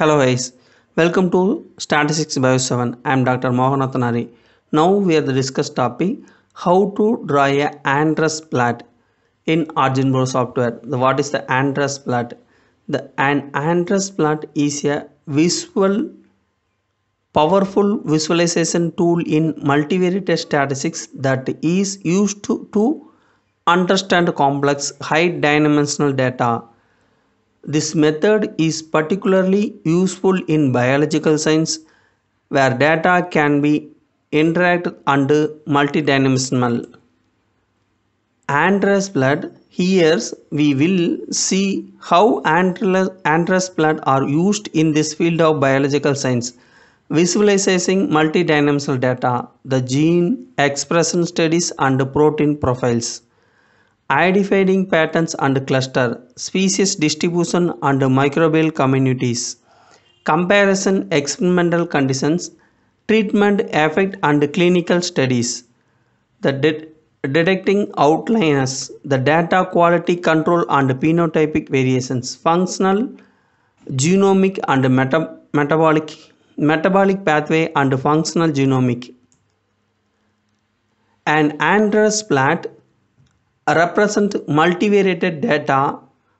Hello guys, welcome to Statistics Bio 7. I am Dr. Mohanathanari. Now we are the discuss topic how to draw a Andrews plot in OriginPro software. The, what is the Andrews plot? The an Andrews plot is a visual powerful visualization tool in multivariate statistics that is used to, to understand complex high dimensional data this method is particularly useful in biological science where data can be interacted under multidimensional. Andrews plot here we will see how Andrews plot are used in this field of biological science visualizing multidimensional data, the gene expression studies and protein profiles identifying patterns and cluster, species distribution and microbial communities, comparison experimental conditions, treatment effect and clinical studies, the de- detecting outliers, the data quality control and phenotypic variations, functional, genomic and meta- metabolic, metabolic pathway and functional genomic. An Andrews plot represent multivariate data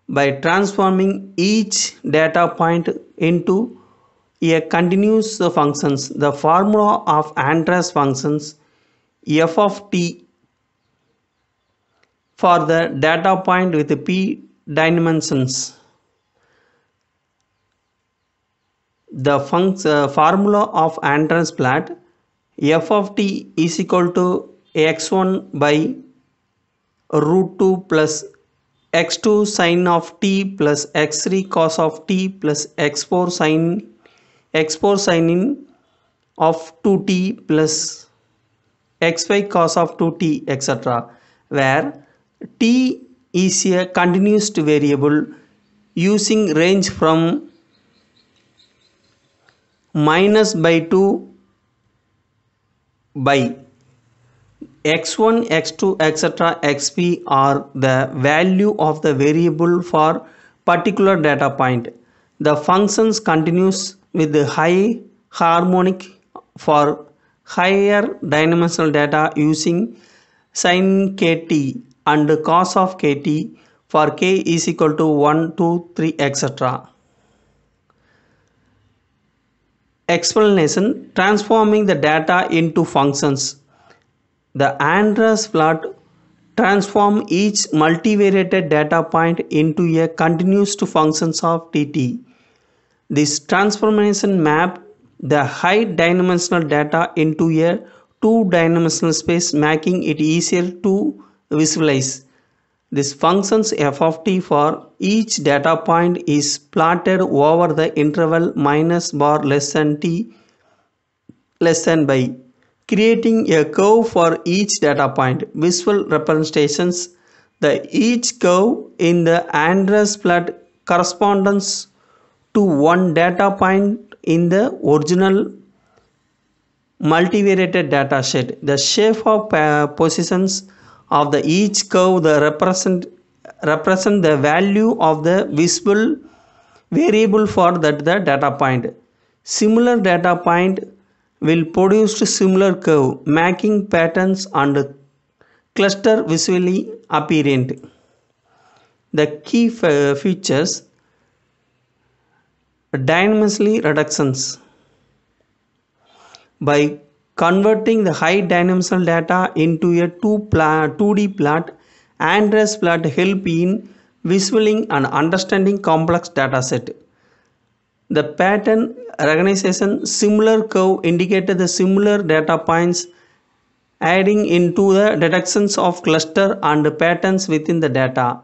by transforming each data point into a continuous functions. The formula of Andrews functions f of t for the data point with p dimensions. The func- uh, formula of Andrews plot f of t is equal to x1 by root 2 plus x2 sine of t plus x3 cos of t plus x4 sine x4 sine in of 2t plus xy cos of 2t etc where t is a continuous variable using range from minus by 2 by x1 x2 etc xp are the value of the variable for particular data point. The functions continues with the high harmonic for higher dimensional data using sin kt and cos of kt for k is equal to 1 2 3 etc explanation transforming the data into functions the Andrews plot transform each multivariate data point into a continuous functions of TT. This transformation map the high dimensional data into a two-dimensional space making it easier to visualize. This functions f of t for each data point is plotted over the interval minus bar less than t less than by creating a curve for each data point. Visual representations the each curve in the Andrews plot corresponds to one data point in the original multivariate data set. The shape of uh, positions of the each curve the represent represent the value of the visible variable for that the data point. Similar data point will produce similar curve making patterns and cluster visually apparent. The key features dynamically reductions by converting the high dimensional data into a 2 plot, 2D plot Andrews plot help in visualizing and understanding complex data set. The pattern recognition similar curve indicated the similar data points adding into the detections of cluster and patterns within the data.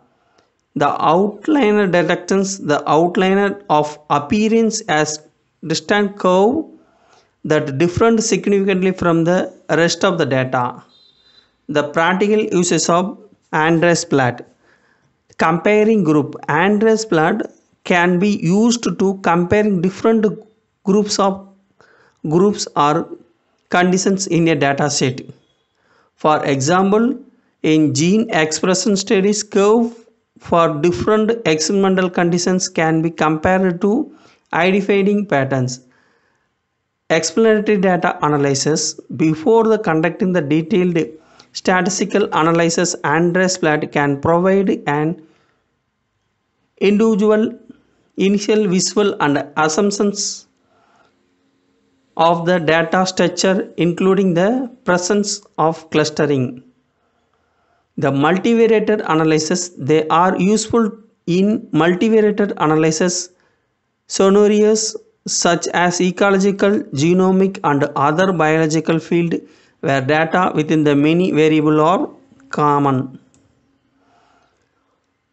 The outliner detections the outliner of appearance as distant curve that different significantly from the rest of the data. The practical uses of Andrews plot. Comparing group Andrews plot can be used to comparing different groups of groups or conditions in a data set. For example, in gene expression studies curve for different experimental conditions can be compared to identifying patterns. Explanatory data analysis before the conducting the detailed statistical analysis Andrews plot can provide an individual initial visual and assumptions of the data structure including the presence of clustering. The multivariate analysis they are useful in multivariate analysis scenarios such as ecological, genomic and other biological field where data within the many variable are common.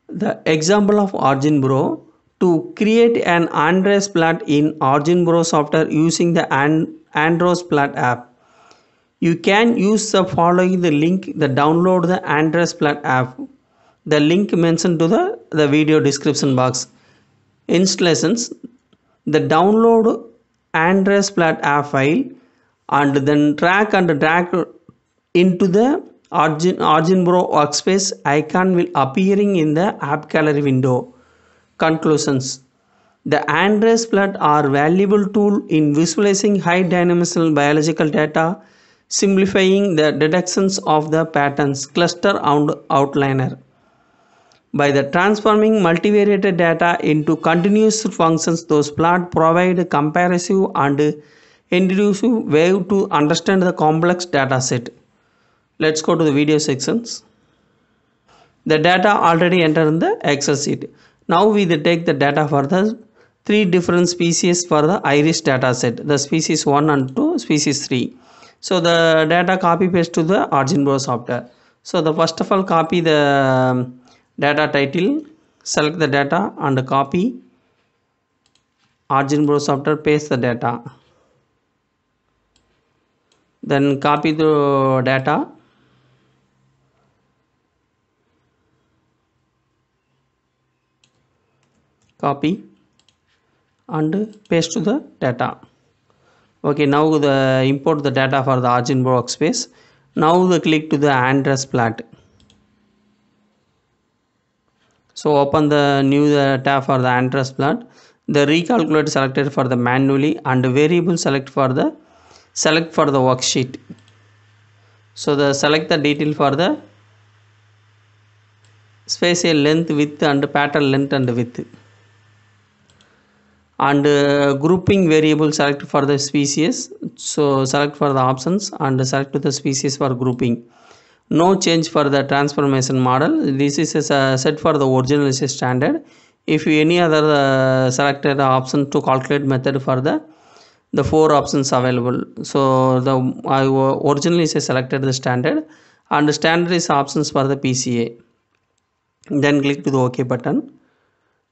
The example of OriginPro to create an Andrews plot in OriginPro software using the Andrews plot app. You can use the following the link the download the Andrews plot app. The link mentioned to the, the video description box. Installations the download Andrews plot app file and then drag and drag into the Origin, OriginPro workspace icon will appearing in the app gallery window. Conclusions The Andrews plot are valuable tool in visualizing high dimensional biological data, simplifying the deductions of the patterns, cluster and outliner. By the transforming multivariate data into continuous functions, those plots provide a comparative and intuitive way to understand the complex data set. Let's go to the video sections. The data already entered in the Excel sheet. Now we take the data for the three different species for the iris data set. The species 1 and 2, species 3. So the data copy paste to the OriginPro software. So the first of all copy the um, data title select the data and copy OriginPro software paste the data then copy the data copy and paste to the data. Okay now the import the data for the OriginPro workspace. Now the click to the Andrews plot so open the new tab for the Andrews plot the recalculate selected for the manually and variable select for the select for the worksheet. So the select the detail for the sepal length width and petal length and width and uh, grouping variable select for the species. So select for the options and select the species for grouping. No change for the transformation model. This is a set for the original is standard. If any other uh, selected option to calculate method for the the four options available. So the I originally is selected the standard and the standard is options for the PCA then click to the OK button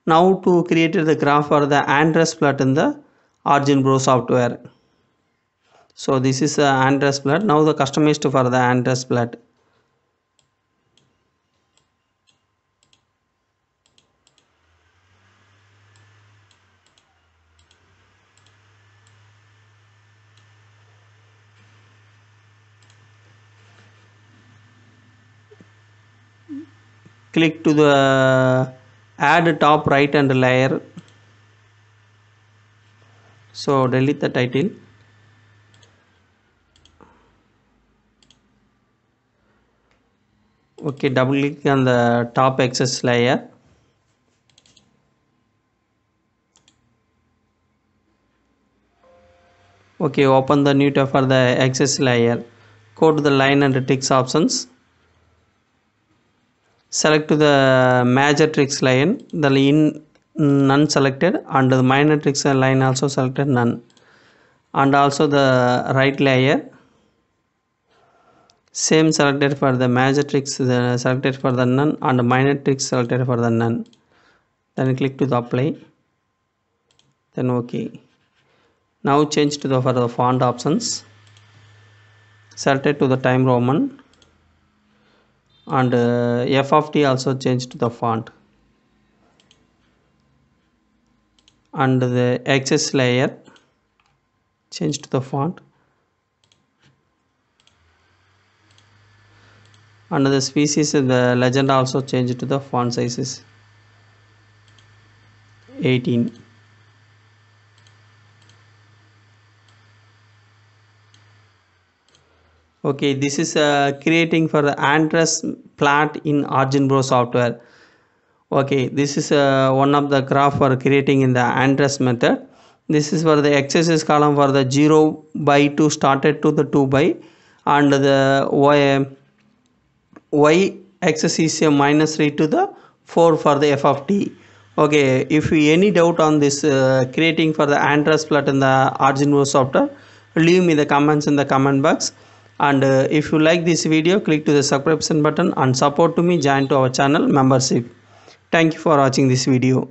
now to create the graph for the Andrews plot in the OriginPro software. So this is the Andrews plot. Now the customized for the Andrews plot. Click to the add top right and layer. So delete the title. Okay double click on the top access layer. Okay open the new tab for the access layer. Go to the line and text options select to the matrix line the line none selected and the matrix line also selected none. And also the right layer same selected for the matrix the selected for the none and matrix selected for the none. Then click to the apply. Then ok now change to the for the font options. Selected to the time roman and uh, f of t also changed to the font. And the access layer changed to the font. And the species the legend also changed to the font sizes. 18 okay this is uh, creating for the Andrews plot in OriginPro software. Okay this is uh, one of the graph for creating in the Andrews method. This is for the x's column for the 0 by 2 started to the 2 by and the y y axis is a minus 3 to the 4 for the f of t. Okay if you any doubt on this uh, creating for the Andrews plot in the Origin software leave me the comments in the comment box and uh, if you like this video click to the subscription button and support to me. Join to our channel membership. Thank you for watching this video